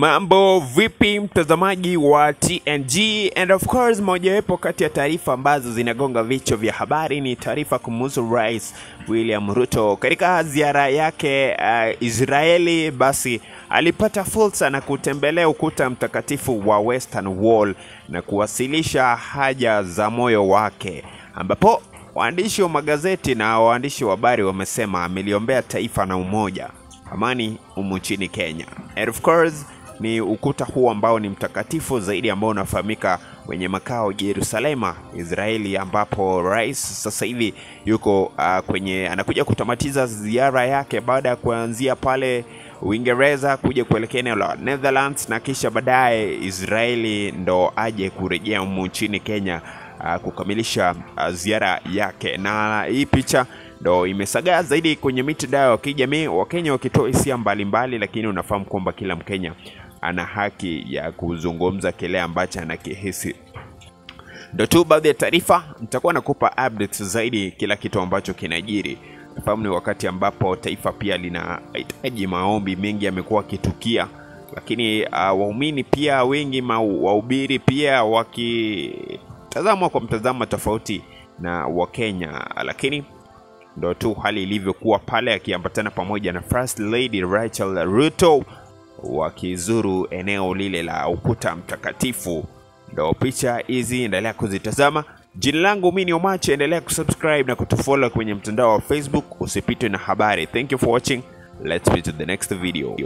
Mambo vipi mtazamaji wa TNG and of course, mojawapo kati ya taarifa ambazo zinagonga vichwa vya habari ni taarifa kumhusu Rais William Ruto katika ziara yake uh, Israeli. Basi alipata fursa na kutembelea ukuta mtakatifu wa Western Wall na kuwasilisha haja za moyo wake, ambapo waandishi wa magazeti na waandishi wa habari wamesema ameliombea taifa na umoja amani humu nchini Kenya. And of course ni ukuta huu ambao ni mtakatifu zaidi ambao unafahamika kwenye makao Yerusalema, Israeli, ambapo rais sasa hivi yuko uh, kwenye anakuja kutamatiza ziara yake baada ya kuanzia pale Uingereza kuja kuelekea eneo la Netherlands na kisha baadaye Israeli ndo aje kurejea humu nchini Kenya uh, kukamilisha uh, ziara yake, na hii picha ndo imesagaa zaidi kwenye mitandao ya kijamii, Wakenya wakitoa hisia mbalimbali, lakini unafahamu kwamba kila Mkenya ana haki ya kuzungumza kile ambacho anakihisi. Ndo tu baadhi ya taarifa, nitakuwa nakupa updates zaidi kila kitu ambacho kinajiri. Nafahamu ni wakati ambapo taifa pia linahitaji maombi mengi, yamekuwa akitukia, lakini uh, waumini pia wengi, wahubiri pia wakitazamwa kwa mtazamo tofauti na Wakenya, lakini ndo tu hali ilivyokuwa pale, akiambatana pamoja na First Lady Rachel Ruto wakizuru eneo lile la ukuta mtakatifu. Ndo picha hizi, endelea kuzitazama. Jina langu mimi ni Omache, endelea kusubscribe na kutufollow kwenye mtandao wa Facebook, usipitwe na habari. Thank you for watching, let's meet to the next video.